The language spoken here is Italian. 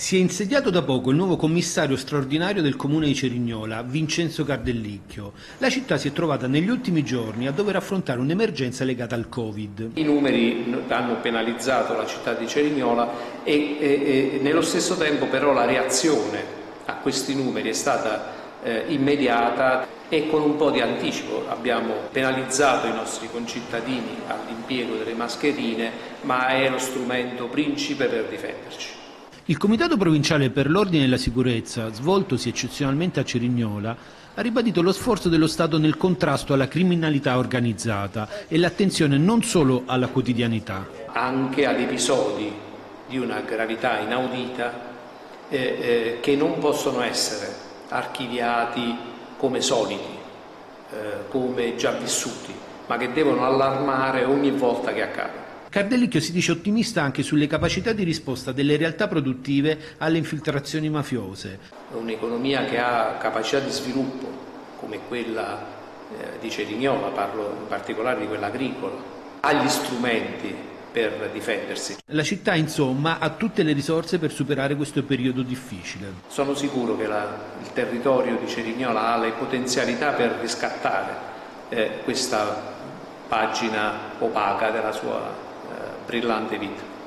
Si è insediato da poco il nuovo commissario straordinario del comune di Cerignola, Vincenzo Cardellicchio. La città si è trovata negli ultimi giorni a dover affrontare un'emergenza legata al Covid. I numeri hanno penalizzato la città di Cerignola e, e, e nello stesso tempo però la reazione a questi numeri è stata eh, immediata e con un po' di anticipo abbiamo penalizzato i nostri concittadini all'impiego delle mascherine, ma è lo strumento principe per difenderci. Il Comitato Provinciale per l'Ordine e la Sicurezza, svoltosi eccezionalmente a Cerignola, ha ribadito lo sforzo dello Stato nel contrasto alla criminalità organizzata e l'attenzione non solo alla quotidianità. Anche ad episodi di una gravità inaudita eh, eh, che non possono essere archiviati come soliti, eh, come già vissuti, ma che devono allarmare ogni volta che accadono. Cardellicchio si dice ottimista anche sulle capacità di risposta delle realtà produttive alle infiltrazioni mafiose. Un'economia che ha capacità di sviluppo come quella eh, di Cerignola, parlo in particolare di quella agricola, ha gli strumenti per difendersi. La città insomma ha tutte le risorse per superare questo periodo difficile. Sono sicuro che la, il territorio di Cerignola ha le potenzialità per riscattare eh, questa pagina opaca della sua brillante vita.